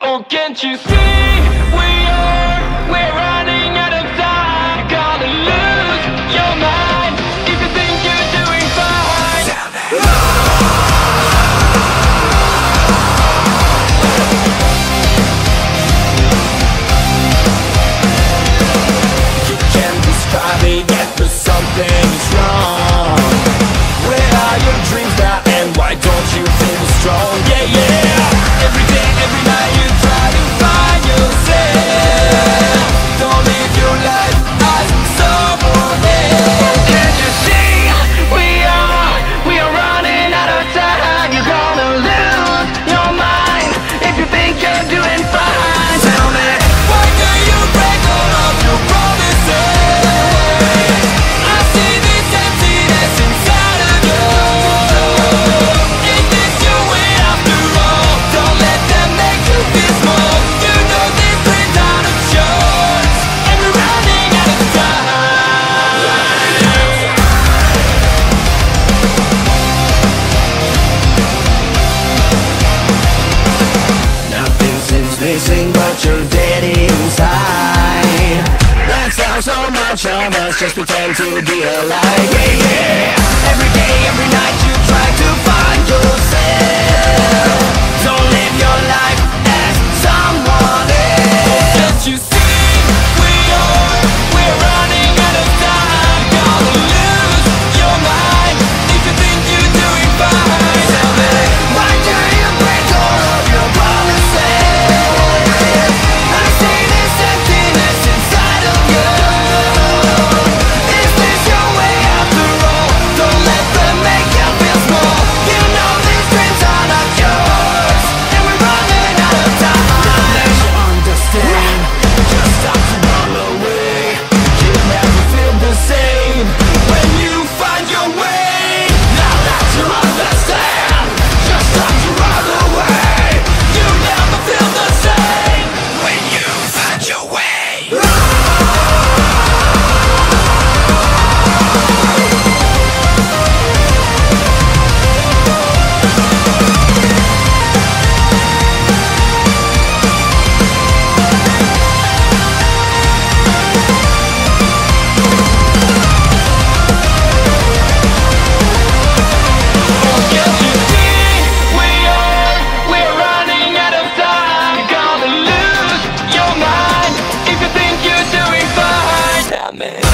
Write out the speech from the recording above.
Oh, can't you see? We missing but you're dead inside. That's how so much of us just pretend to be alive. Yeah, yeah. Every day, every night you try to find baby.